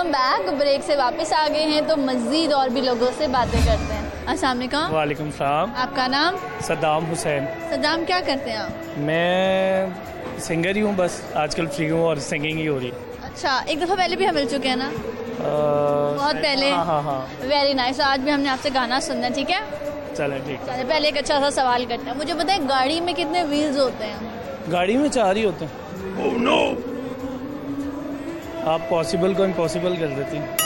Welcome back. Break से वापस आ गए हैं तो मजीद और भी लोगों से बातें करते हैं। अस्सलाम वालेकुम। सलाम। आपका नाम? सद्दाम हुसैन। सद्दाम क्या करते हैं आप? मैं सिंगर ही हूँ बस आजकल फ्री हूँ और सिंगिंग ही हो रही। अच्छा एक दफ़ा पहले भी हम मिल चुके हैं ना? आ, बहुत पहले। हाँ हाँ हाँ। वेरी नाइस आज भी हमने आपसे गाना सुनना है ठीक है? चले ठीक। चले पहले एक अच्छा सा सवाल करते हैं। मुझे बताए गाड़ी में कितने व्हील्स होते हैं? गाड़ी में चार ही होते हैं। Oh, no! आप पॉसिबल को इम्पॉसिबल कर देती हैं।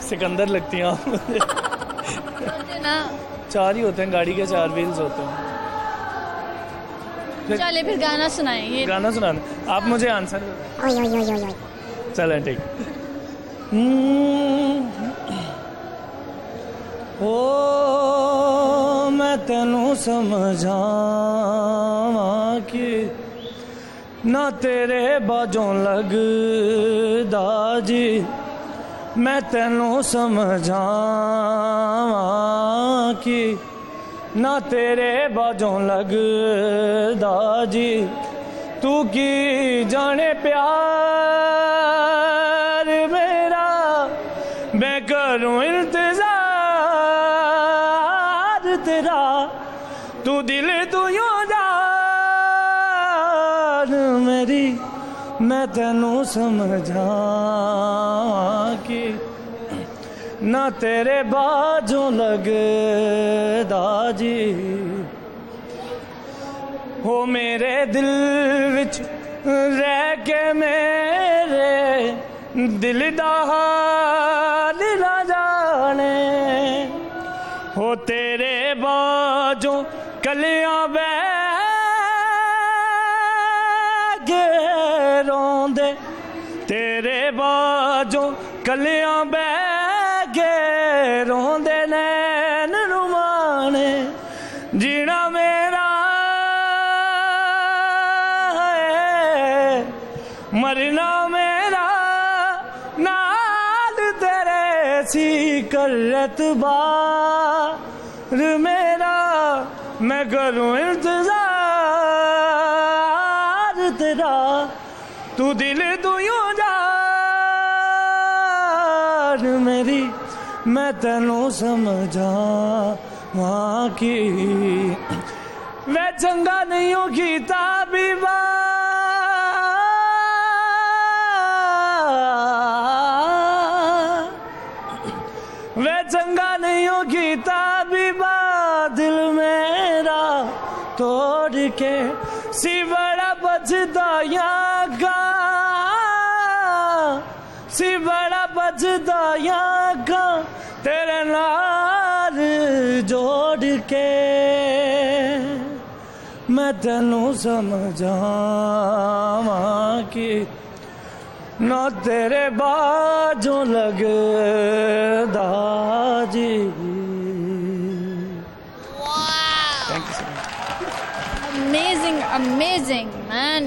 सिकंदर लगती हैं आप। मुझे ना। चार ही होते हैं गाड़ी के चार व्हील्स होते हैं। फिर चले फिर गाना सुनाएँगे गाना सुनाना। आप मुझे आंसर चलें ठीक। ओ मैं तेनू समझावा कि ना तेरे बाजों लगदा जी मैं तेनू समझावा कि ना तेरे बाजों लगदा जी तू की जाने प्यार मैं तेनू समझा कि ना तेरे बाजों लगदा जी हो मेरे दिल विच रह के मेरे दिल दा हाल ना जाने हो तेरे बाजों कलियाँ बह रोंदे तेरे बाजों कलियाँ बह रोंदे नैन जीना मेरा है, मरना मेरा, नाल तेरे सी करत बार मेरा, मैं करूँ इंतज़ार तेरा। तू दिल तू यूँ जान, मेरी मैं तेनू समझा वहाँ की। मैं चंगा नहीं हूँ, गीता बीबा वे चंगा नहीं हूँ, गीता बीबा दिल मेरा तोड़ के सी बड़ा बचदाया सी बड़ा बचदाया गा तेरे नाल जोड़ के। मैं तेनू समझावा कि ना तेरे बाजों लगदा जी। Thank you so much amazing amazing man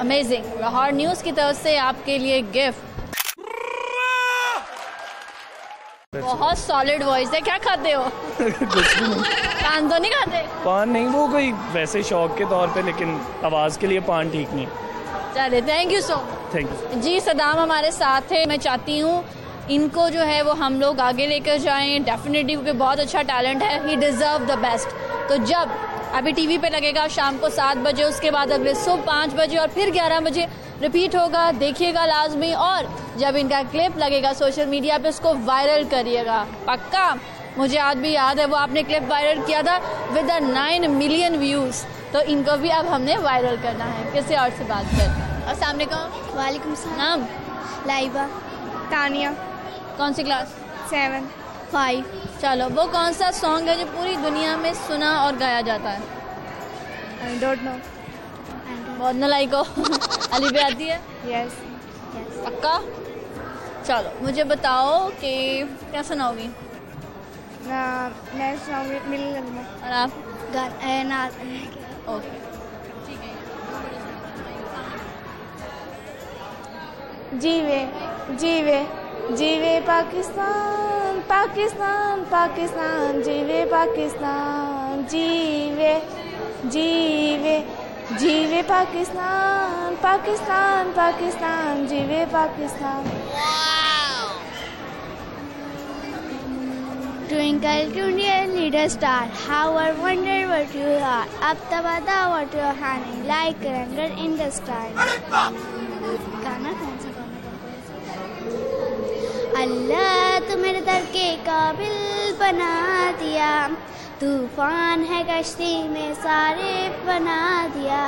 amazing Lahore news की तरफ़ से आपके लिए गिफ्ट बहुत सॉलिड वॉइस है। क्या खाते हो? कुछ भी नहीं। पान तो नहीं खाते? पान नहीं वो कोई वैसे शौक के तौर पे लेकिन आवाज़ के लिए पान ठीक नहीं। चले thank you so thank you जी सदाम हमारे साथ है मैं चाहती हूँ इनको जो है वो हम लोग आगे लेकर जाएँ। डेफिनेटली क्योंकि बहुत अच्छा टैलेंट है। ही डिज़र्व द बेस्ट तो जब अभी टीवी पे लगेगा शाम को सात बजे उसके बाद अगले सुबह पाँच बजे और फिर ग्यारह बजे रिपीट होगा देखिएगा लाजमी और जब इनका क्लिप लगेगा सोशल मीडिया पे उसको वायरल करिएगा। पक्का? मुझे आज भी याद है वो आपने क्लिप वायरल किया था with the nine million views तो इनको भी अब हमने वायरल करना है। किसी और से बात कर? और सामने कौन? वालेकुम सलाम। लाइबा। तानिया। कौन सी क्लास सेवन फाइव चलो वो कौन सा सॉन्ग है जो पूरी दुनिया में सुना और गाया जाता है? आई डोंट नो बहुत नलाइक हो अली भी आती है? यस पक्का? चलो मुझे बताओ कि क्या सुनाओगी? मैं सुनाऊँगी मिल लगना और आप? गाना ओके। जीवे जीवे जीवे पाकिस्तान पाकिस्तान पाकिस्तान जीवे पाकिस्तान जीवे जीवे। जीवे पाकिस्तान पाकिस्तान पाकिस्तान जीवे Pakistan Twinkle, twinkle, little star, how I wonder what you are. Up the bada, what you're hanging like a ranger in the sky. गाना कौन सा गाना अल्लाह तू मेरे दर के काबिल बना दिया तूफ़ान है कश्ती में सारे बना दिया।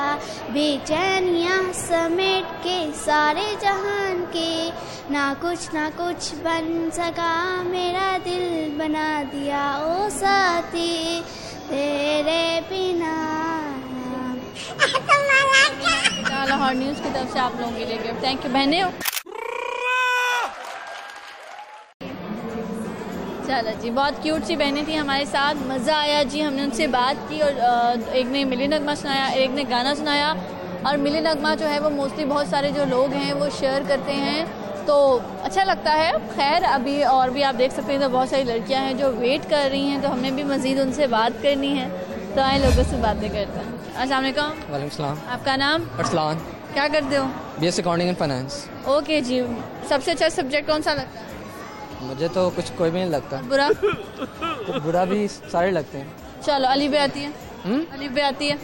बेचैनिया समेट के सारे जहान के। ना कुछ ना कुछ बन सका मेरा दिल बना दिया। ओ साथी तेरे बिना लाहौर न्यूज़ की तरफ़ से आप लोगों के लिए गिफ्ट। थैंक यू बहने। चलो जी बहुत क्यूट सी बहनें थी हमारे साथ। मज़ा आया जी हमने उनसे बात की और एक ने मिली नगमा सुनाया एक ने गाना सुनाया। और मिली नगमा जो है वो मोस्टली बहुत सारे जो लोग हैं वो शेयर करते हैं। तो अच्छा लगता है। खैर अभी और भी आप देख सकते हैं तो बहुत सारी लड़कियाँ हैं जो वेट कर रही हैं तो हमें भी मज़ीद उनसे बात करनी है। तो आए लोगों से बातें करते हैं। अस्सलाम वालेकुम। आपका नाम? अरसलान। क्या करते हो? B S accounting and finance okay जी। सबसे अच्छा सब्जेक्ट कौन सा लगता है? मुझे तो कुछ कोई भी नहीं लगता। बुरा? तो बुरा भी सारे लगते हैं। चलो अली भी आती है। हम्म? अली बे आती है।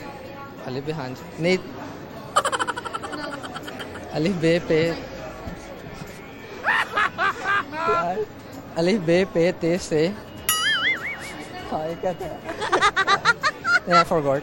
अली भी हाँ जी। नहीं। अली बे पे। अली बे पे ते से। हाँ ये क्या था? फॉरगॉट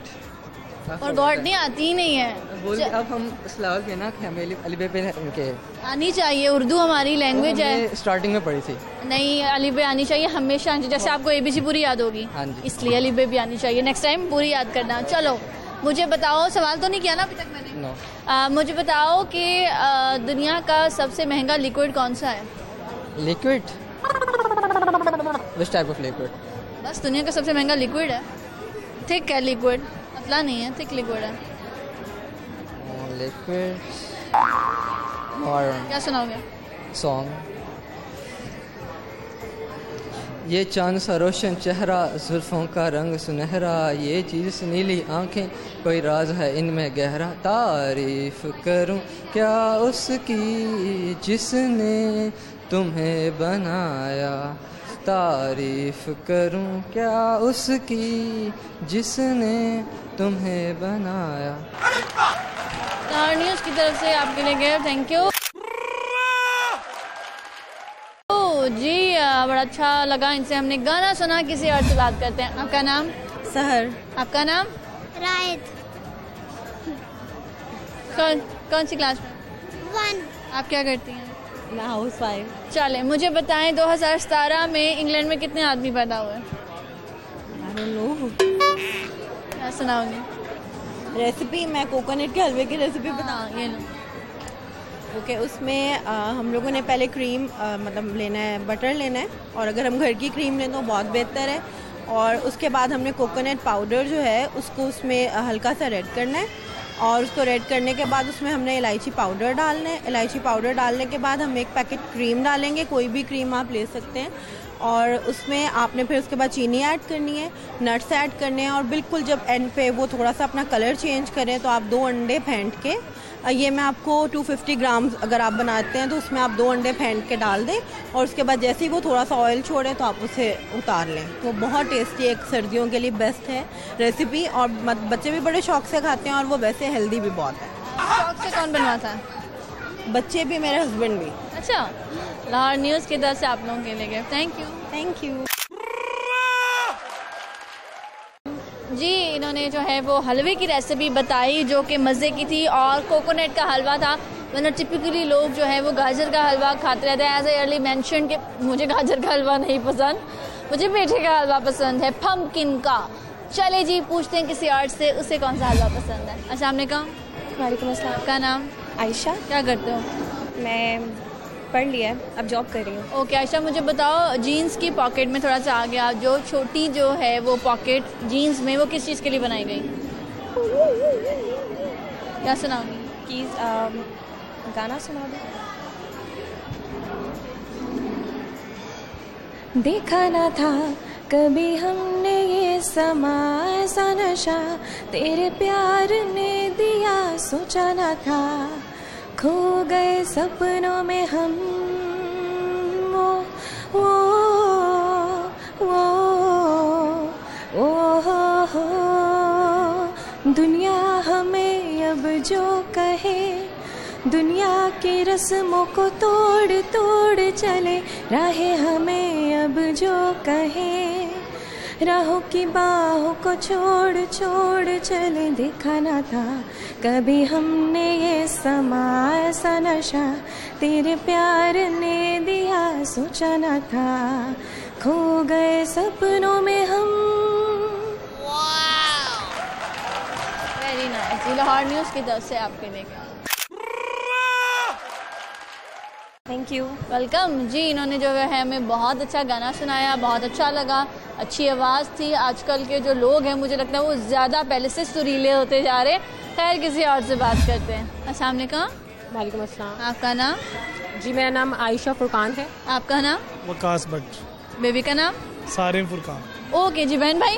और नहीं आती ही नहीं है। बोल अब हम इस्लाम के ना कि हमें अली- अली बे पे उनके आनी चाहिए उर्दू हमारी लैंग्वेज है। स्टार्टिंग में पढ़ी थी। नहीं अली बे आनी चाहिए हमेशा जैसे आपको एबीसी पूरी याद होगी। हाँ इसलिए अली बे भी आनी चाहिए। नेक्स्ट टाइम पूरी याद करना। चलो मुझे बताओ सवाल तो नहीं किया ना अभी तक मैंने? नो आ, मुझे बताओ कि दुनिया का सबसे महँगा लिक्विड कौन सा है? Liquid which type of liquid बस दुनिया का सबसे महँगा लिक्विड है। थिक है लिक्विड पतला नहीं है थिक लिक्विड है। लिक्विड और क्या सुनाओगे? सॉन्ग ये चाँद सा रोशन चेहरा जुल्फों का रंग सुनहरा ये चीज़ नीली आँखें कोई राज है इनमें गहरा। तारीफ़ करूँ क्या उसकी जिसने तुम्हें बनाया? तारीफ़ करूँ क्या उसकी जिसने तुम्हें बनाया? स्टार न्यूज़ की तरफ़ से आपके लिए गए थैंक यू जी बड़ा अच्छा लगा इनसे। हमने गाना सुना किसी और से बात करते हैं। आपका नाम? सहर। आपका नाम? रायत। कौन कौन सी क्लास में? वन। आप क्या करती हैं? मैं हाउस वाइफ चले मुझे बताएँ 2017 में इंग्लैंड में कितने आदमी पैदा हुए? आई डोंट नो क्या सुनाओगे रेसिपी मैं कोकोनट के हलवे की रेसिपी बता हाँ ये लो। उसमें अ, हम लोगों ने पहले क्रीम अ, मतलब लेना है बटर लेना है और अगर हम घर की क्रीम लें तो बहुत बेहतर है। और उसके बाद हमने कोकोनट पाउडर जो है उसको उसमें हल्का सा रेड करना है और उसको रेड करने के बाद उसमें हमने इलायची पाउडर डालना है। इलायची पाउडर डालने के बाद हम एक पैकेट क्रीम डालेंगे कोई भी क्रीम आप ले सकते हैं। और उसमें आपने फिर उसके बाद चीनी ऐड करनी है, नट्स ऐड करने हैं और बिल्कुल जब एंड पे वो थोड़ा सा अपना कलर चेंज करें तो आप दो अंडे फेंट के ये मैं आपको 250 ग्राम अगर आप बनाते हैं तो उसमें आप दो अंडे फेंट के डाल दें और उसके बाद जैसे ही वो थोड़ा सा ऑयल छोड़ें तो आप उसे उतार लें। तो बहुत टेस्टी एक सर्दियों के लिए बेस्ट है रेसिपी और बच्चे भी बड़े शौक से खाते हैं और वो वैसे हेल्दी भी बहुत है। शौक से कौन बनवाता है? बच्चे भी मेरे हस्बैंड भी। अच्छा। लाहौर न्यूज़ की तरफ़ से आप लोगों के लिए गए? थैंक यू थैंक यू जी इन्होंने जो है वो हलवे की रेसिपी बताई जो कि मज़े की थी और कोकोनट का हलवा था। वरना टिपिकली लोग जो है वो गाजर का हलवा खाते रहते हैं। एज ए अर्ली मैंशन कि मुझे गाजर का हलवा नहीं पसंद। मुझे पेठे का हलवा पसंद है पम्पकिन का। चले जी पूछते हैं किसी आर्ट से उसे कौन सा हलवा पसंद है? अच्छा हमने कहा? वालेकुम आपका नाम? आयशा? क्या करते हो? मैं पढ़ लिया है अब जॉब कर रही हूँ। ओके okay, आयशा मुझे बताओ जीन्स की पॉकेट में थोड़ा सा आ गया जो छोटी जो है वो पॉकेट जीन्स में वो किस चीज़ के लिए बनाई गई? क्या सुनाओगी प्लीज़ गाना सुना दो। देखा ना था कभी हमने ये समा ऐसा नशा तेरे प्यार ने दिया सोचा न था। खो गए सपनों में हम। वो वो वो ओ, हो हो। दुनिया हमें अब जो कहे, दुनिया की रस्मों को तोड़ तोड़ चले, राहें हमें अब जो कहे। राहों की बाहों को छोड़ छोड़ चले दिखाना था। कभी हमने ये समा ऐसा नशा तेरे प्यार ने दिया सोचा ना था। खो गए सपनों में हम। वेरी नाइस लाहौर न्यूज़ की तरफ़ से आपके लिए थैंक यू वेलकम जी इन्होंने जो है हमें बहुत अच्छा गाना सुनाया बहुत अच्छा लगा। अच्छी आवाज़ थी। आजकल के जो लोग हैं मुझे लगता है वो ज़्यादा पहले से सुरीले होते जा रहे हैं। खैर किसी और से बात करते हैं। अस्सलाम वालेकुम। वालेकुम अस्सलाम। आपका नाम? जी मेरा नाम आयशा फुरकान है। आपका नाम? वकास भट्ट। बेबी का नाम? सारिम फुरकान। ओके जी बहन भाई।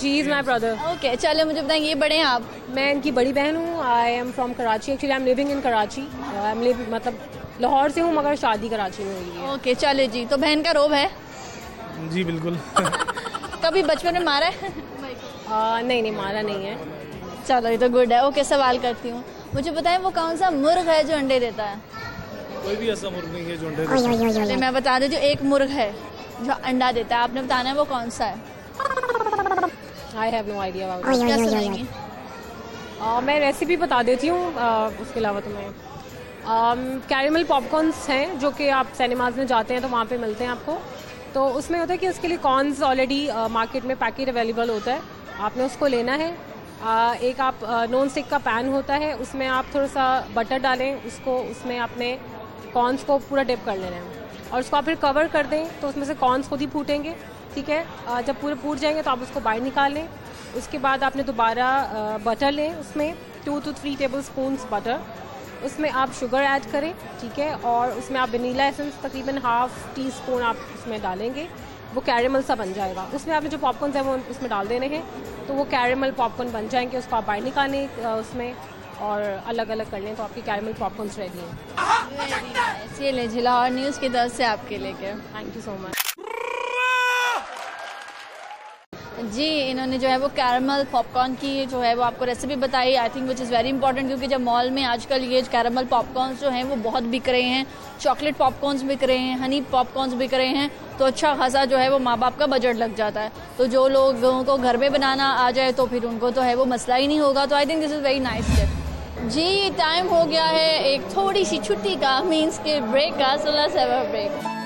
जी इज़ माई ब्रदर। ओके चलो मुझे बताएँ ये बड़े हैं आप? मैं इनकी बड़ी बहन हूँ। I am from Karachi actually I am living in Karachi I am live मतलब लाहौर से हूँ मगर शादी कराची में हुई है। ओके चले जी तो बहन का रोब है? जी बिल्कुल। कभी बचपन में मारा है? आ, नहीं नहीं मारा नहीं है। चलो ये तो गुड है। ओके सवाल करती हूँ। मुझे बताएँ वो कौन सा मुर्ग है जो अंडे देता है? कोई भी ऐसा मुर्ग नहीं है जो अंडे देता है। मैं बता देती हूँ एक मुर्ग है जो अंडा देता है। आपने बताना है वो कौन सा है? आई हैव नो आइडिया क्या सुनाएँगे मैं रेसिपी बता देती हूँ उसके अलावा तो मैं कैरमल पॉपकॉर्न्स हैं जो कि आप सिनेमाज में जाते हैं तो वहाँ पे मिलते हैं आपको। तो उसमें होता है कि उसके लिए कॉर्न्स ऑलरेडी मार्केट में पैकेट अवेलेबल होता है। आपने उसको लेना है। आ, एक आप नॉन स्टिक का पैन होता है उसमें आप थोड़ा सा बटर डालें उसको उसमें आपने कॉर्नस को पूरा डिप कर लेना है। और उसको आप फिर कवर कर दें तो उसमें से कॉर्नस खुद ही फूटेंगे ठीक है? आ, जब पूरे फूट जाएँगे तो आप उसको बाहर निकाल लें। उसके बाद आपने दोबारा बटर लें उसमें। Two two three tablespoon butter उसमें आप शुगर ऐड करें ठीक है? और उसमें आप वनीला एसेंस तकरीबन हाफ़ टी स्पून आप उसमें डालेंगे। वो कैरेमल सा बन जाएगा। उसमें आपने जो पॉपकॉर्न है वो उसमें डाल देने हैं। तो वो कैरेमल पॉपकॉर्न बन जाएँगे उसको आप बाहर निकालें उसमें और अलग अलग कर लें तो आपकी कैरेमल पॉपकॉर्न रेडी हैं। ये ले जी लाहौर न्यूज़ की तरफ़ से आपके लेके थैंक यू सो मच जी, इन्होंने जो है वो कैरमल पॉपकॉर्न की जो है वो आपको रेसिपी बताई I think which is very important क्योंकि जब मॉल में आजकल ये कैरमल पॉपकॉर्न जो हैं वो बहुत बिक रहे हैं चॉकलेट पॉपकॉर्न्स बिक रहे हैं हनी पॉपकॉर्न्स बिक रहे हैं तो अच्छा खासा जो है वो माँ बाप का बजट लग जाता है। तो जो लोगों को घर में बनाना आ जाए तो फिर उनको तो है वो मसला ही नहीं होगा तो I think this is very nice step ji time हो गया है, एक थोड़ी सी छुट्टी का मीन्स के ब्रेक का, सोलह सेवन ब्रेक